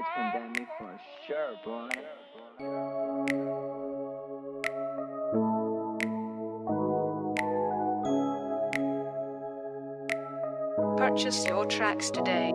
It's pandemic for sure, boy. Purchase your tracks today.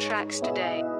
tracks today.